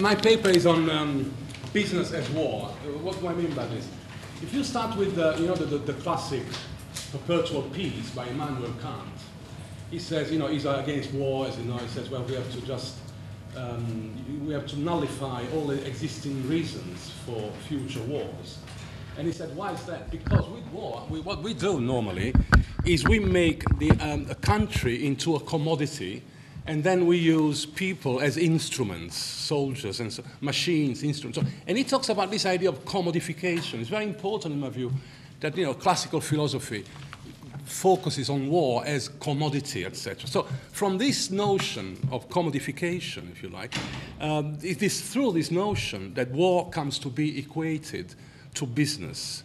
my paper is on um, business as war. Uh, What do I mean by this? If you start with the, you know, the, the, the classic perpetual peace by Immanuel Kant, he says, you know, he's against wars, you know, he says, well, we have to just, um, we have to nullify all the existing reasons for future wars. And he said, why is that? Because with war, we, what we do normally is we make the, um, a country into a commodity and then we use people as instruments, soldiers and so, machines, instruments. So, and he talks about this idea of commodification. It's very important in my view that you know classical philosophy focuses on war as commodity, etc. So from this notion of commodification, if you like, um, it is through this notion that war comes to be equated to business.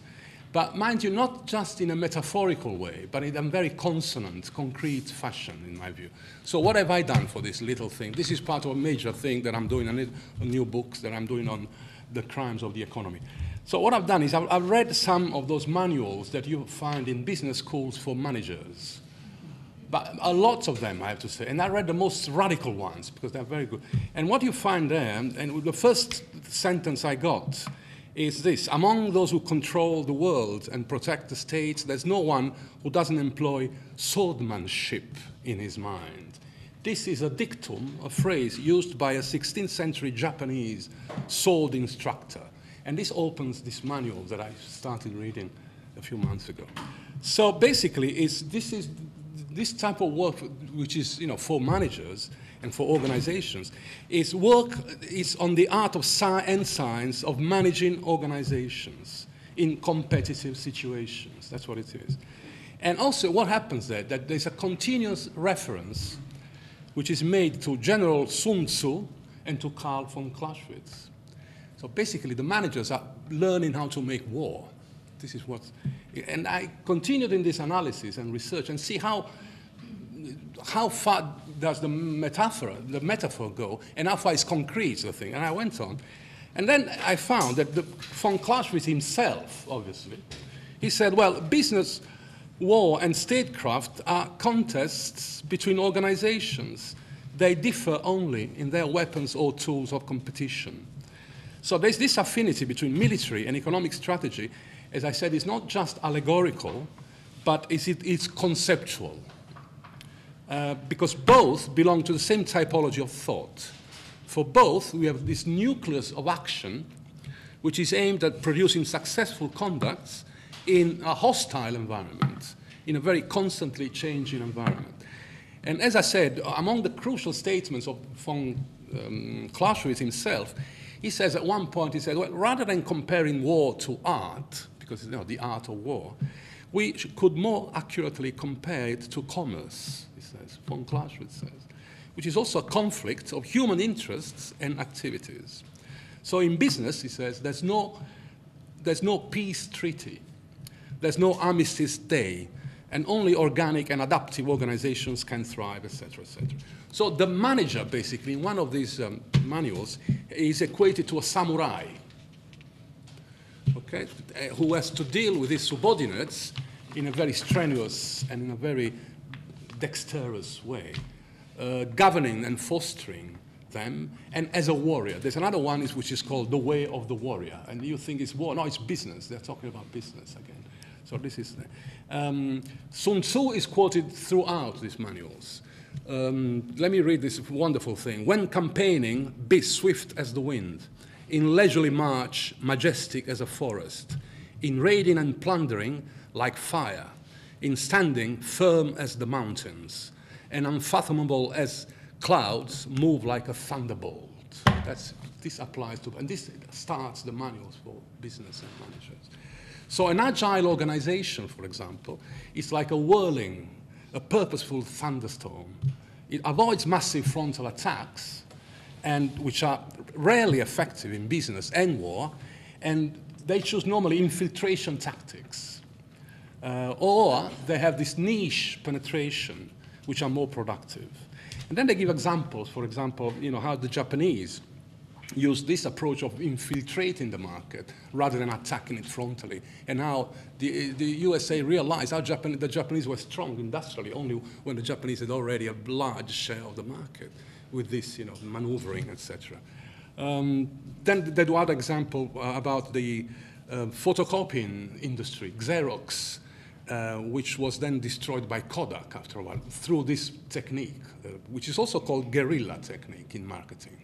But mind you, not just in a metaphorical way, but in a very consonant, concrete fashion, in my view. So what have I done for this little thing? This is part of a major thing that I'm doing, a new books that I'm doing on the crimes of the economy. So what I've done is I've, I've read some of those manuals that you find in business schools for managers. But a lot of them, I have to say. And I read the most radical ones because they're very good. And what you find there, and the first sentence I got is this Among those who control the world and protect the state, there's no one who doesn't employ swordmanship in his mind. This is a dictum, a phrase used by a 16th century Japanese sword instructor. And this opens this manual that I started reading a few months ago. So basically, this is this type of work, which is you know, for managers, and for organizations is work is on the art of science and science of managing organizations in competitive situations. That's what it is. And also what happens there, that there's a continuous reference which is made to General Sun Tzu and to Karl von Clausewitz. So basically the managers are learning how to make war. This is what, and I continued in this analysis and research and see how how far does the metaphor, the metaphor go, and how far is concrete the thing? And I went on. And then I found that the, von Clausewitz himself, obviously, he said, well, business, war, and statecraft are contests between organizations. They differ only in their weapons or tools of competition. So there's this affinity between military and economic strategy, as I said, is not just allegorical, but it's, it's conceptual. Uh, because both belong to the same typology of thought. For both, we have this nucleus of action which is aimed at producing successful conducts in a hostile environment, in a very constantly changing environment. And as I said, among the crucial statements of von um, Clausewitz himself, he says at one point, he said, well, rather than comparing war to art, because you know, the art of war, we could more accurately compare it to commerce he says, von Clausewitz says, which is also a conflict of human interests and activities. So in business, he says, there's no, there's no peace treaty, there's no armistice day, and only organic and adaptive organizations can thrive, etc., etc. So the manager, basically, in one of these um, manuals, is equated to a samurai, okay, who has to deal with his subordinates in a very strenuous and in a very dexterous way, uh, governing and fostering them, and as a warrior. There's another one is, which is called the way of the warrior, and you think it's war. No, it's business. They're talking about business again. So this is um, Sun Tzu is quoted throughout these manuals. Um, let me read this wonderful thing. When campaigning, be swift as the wind. In leisurely march, majestic as a forest. In raiding and plundering, like fire in standing firm as the mountains and unfathomable as clouds move like a thunderbolt. That's, this applies to, and this starts the manuals for business and managers. So an agile organization, for example, is like a whirling, a purposeful thunderstorm. It avoids massive frontal attacks, and which are rarely effective in business and war, and they choose normally infiltration tactics uh, or they have this niche penetration, which are more productive. And then they give examples, for example, you know, how the Japanese use this approach of infiltrating the market rather than attacking it frontally. And how the, the USA realized how Japan, the Japanese were strong industrially only when the Japanese had already a large share of the market with this you know, maneuvering, etc. Um, then there was other example uh, about the uh, photocopying industry, Xerox, uh, which was then destroyed by Kodak after a while through this technique, uh, which is also called guerrilla technique in marketing.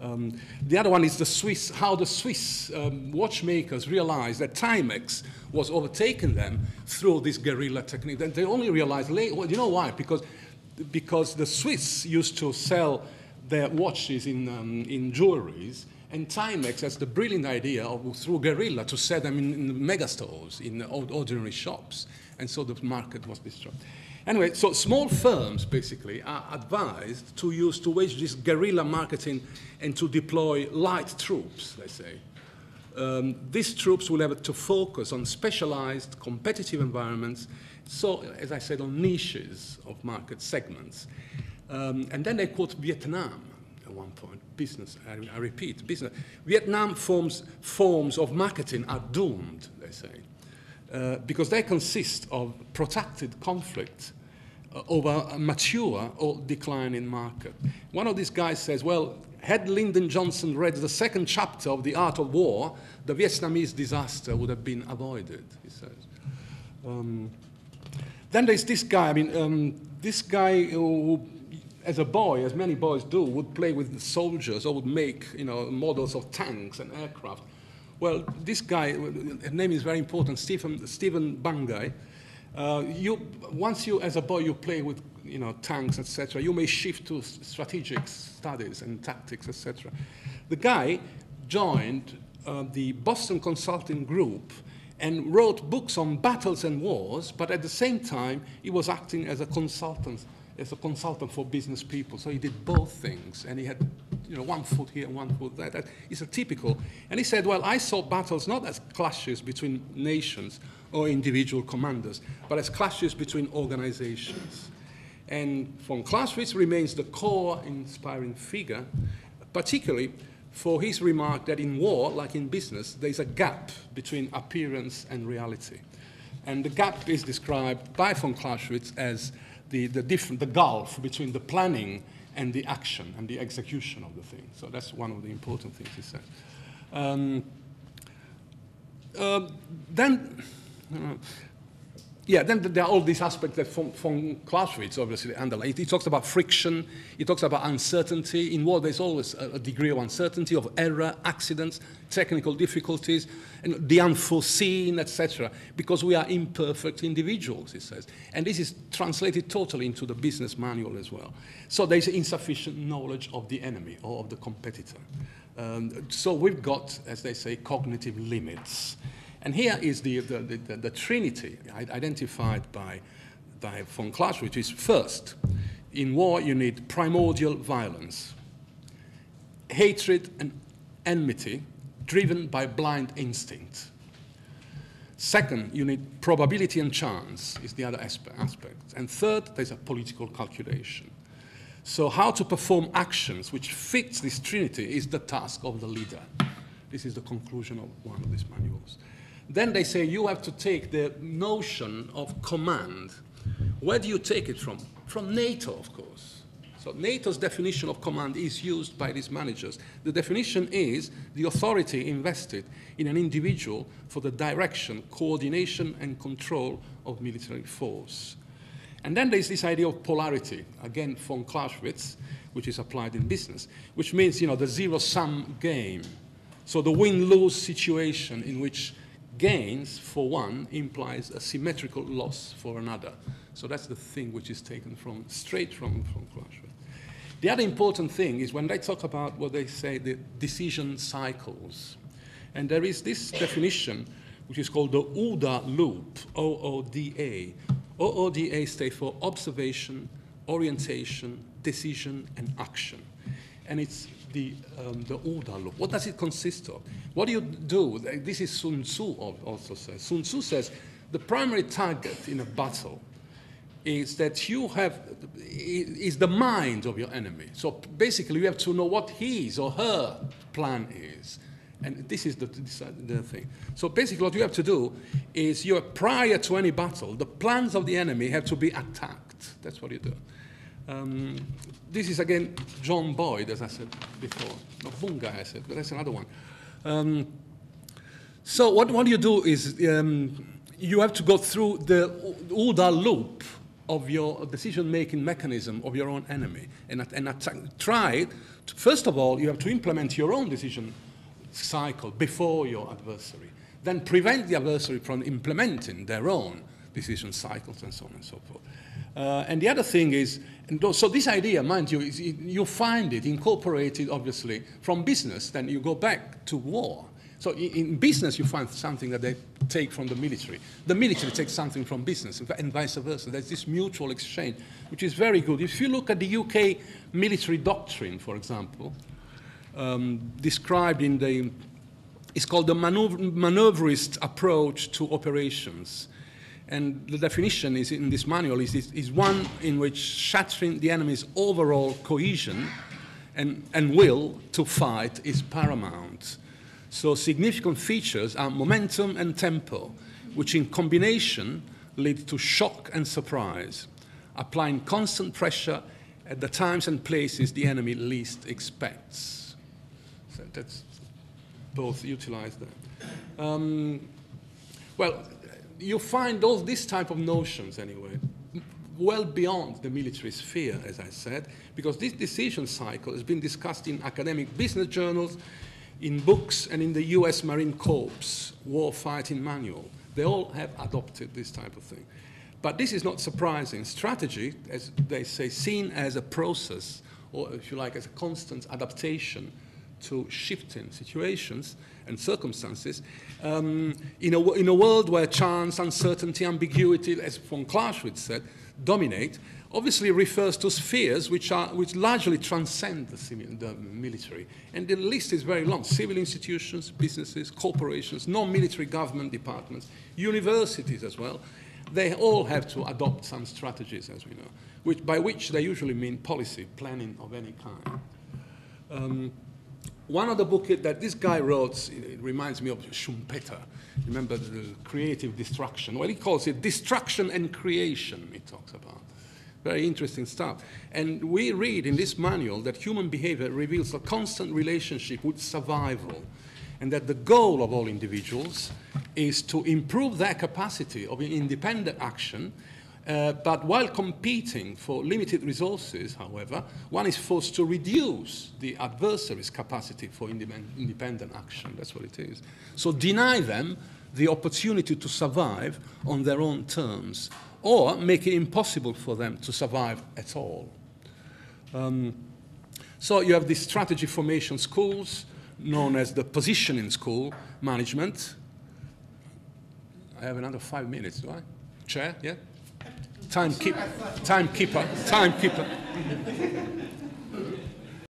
Um, the other one is the Swiss, how the Swiss um, watchmakers realized that Timex was overtaking them through this guerrilla technique. They only realized late, well, you know why? Because, because the Swiss used to sell their watches in, um, in jewelries, and Timex has the brilliant idea of, through guerrilla, to sell them in, in mega stores, in ordinary shops. And so the market was destroyed. Anyway, so small firms basically are advised to use, to wage this guerrilla marketing and to deploy light troops, let's say. Um, these troops will have to focus on specialized competitive environments, so as I said, on niches of market segments. Um, and then they quote Vietnam one point, business, I, I repeat, business. Vietnam forms, forms of marketing are doomed, they say, uh, because they consist of protracted conflict uh, over a mature or declining market. One of these guys says, well, had Lyndon Johnson read the second chapter of The Art of War, the Vietnamese disaster would have been avoided, he says. Um, then there's this guy, I mean, um, this guy who, as a boy, as many boys do, would play with soldiers or would make, you know, models of tanks and aircraft. Well, this guy, his name is very important, Stephen, Stephen Bungay, uh, you, once you, as a boy, you play with you know, tanks, etc., you may shift to strategic studies and tactics, etc. The guy joined uh, the Boston Consulting Group and wrote books on battles and wars, but at the same time, he was acting as a consultant, as a consultant for business people. So he did both things, and he had you know, one foot here, and one foot there. That is a typical. And he said, well, I saw battles not as clashes between nations, or individual commanders, but as clashes between organizations. And von Clausewitz remains the core inspiring figure, particularly for his remark that in war, like in business, there's a gap between appearance and reality. And the gap is described by von Clausewitz as the, the, different, the gulf between the planning and the action and the execution of the thing. So that's one of the important things he said. Um, uh, then, yeah, then there are all these aspects that von, von Clausewitz obviously underline. He talks about friction, he talks about uncertainty. In war, there's always a, degree of uncertainty, of error, accidents, technical difficulties, and the unforeseen, etc., because we are imperfect individuals, he says. And this is translated totally into the business manual as well. So there's insufficient knowledge of the enemy or of the competitor. Um, so we've got, as they say, cognitive limits. And here is the, the, the, the trinity identified by, by von Clausewitz, which is first, in war you need primordial violence, hatred and enmity driven by blind instinct. Second, you need probability and chance is the other aspect. And third, there's a political calculation. So how to perform actions which fits this trinity is the task of the leader. This is the conclusion of one of these manuals. Then they say you have to take the notion of command. Where do you take it from? From NATO, of course. So NATO's definition of command is used by these managers. The definition is the authority invested in an individual for the direction, coordination, and control of military force. And then there's this idea of polarity, again von Clausewitz, which is applied in business, which means, you know, the zero-sum game. So the win-lose situation in which gains for one implies a symmetrical loss for another. So that's the thing which is taken from straight from, from Clausewitz. The other important thing is when they talk about what they say the decision cycles. And there is this definition which is called the OODA loop, O-O-D-A. O-O-D-A stands for observation, orientation, decision, and action. And it's the, um, the. What does it consist of? What do you do? This is Sun Tzu also says. Sun Tzu says the primary target in a battle is that you have is the mind of your enemy. So basically, you have to know what his or her plan is. And this is the, the thing. So basically, what you have to do is you prior to any battle, the plans of the enemy have to be attacked. That's what you do. Um, this is again John Boyd, as I said before. Not Bungay, I said, but that's another one. Um, so what, what you do is um, you have to go through the OODA loop of your decision-making mechanism of your own enemy and, and attack, try, to, first of all, you have to implement your own decision cycle before your adversary. Then prevent the adversary from implementing their own decision cycles and so on and so forth. Uh, and the other thing is, so this idea, mind you, is you find it incorporated, obviously, from business, then you go back to war. So in business, you find something that they take from the military. The military takes something from business, and vice versa. There's this mutual exchange, which is very good. If you look at the UK military doctrine, for example, um, described in the, it's called the maneuver, maneuverist approach to operations. And the definition is in this manual is, is, is one in which shattering the enemy's overall cohesion and, and will to fight is paramount. So significant features are momentum and tempo, which in combination lead to shock and surprise, applying constant pressure at the times and places the enemy least expects. So that's both utilized there. Um, well, you find all these type of notions anyway well beyond the military sphere, as I said, because this decision cycle has been discussed in academic business journals, in books, and in the US Marine Corps war fighting manual. They all have adopted this type of thing. But this is not surprising. Strategy, as they say, seen as a process, or if you like, as a constant adaptation to shifting situations and circumstances, um, in, a, in a world where chance, uncertainty, ambiguity, as von Clausewitz said, dominate, obviously refers to spheres which, are, which largely transcend the, the, military. And the list is very long. Civil institutions, businesses, corporations, non-military government departments, universities as well. They all have to adopt some strategies, as we know, which, by which they usually mean policy, planning of any kind. Um, one of the books that this guy wrote, it reminds me of Schumpeter. Remember the creative destruction? Well, he calls it destruction and creation, he talks about. Very interesting stuff. And we read in this manual that human behavior reveals a constant relationship with survival, and that the goal of all individuals is to improve their capacity of independent action uh, but while competing for limited resources, however, one is forced to reduce the adversary's capacity for independent action. That's what it is. So deny them the opportunity to survive on their own terms, or make it impossible for them to survive at all. Um, so you have these strategy formation schools, known as the positioning school management. I have another five minutes, do I? Chair, yeah? Time keeper timekeeper. Timekeeper. Timekeeper.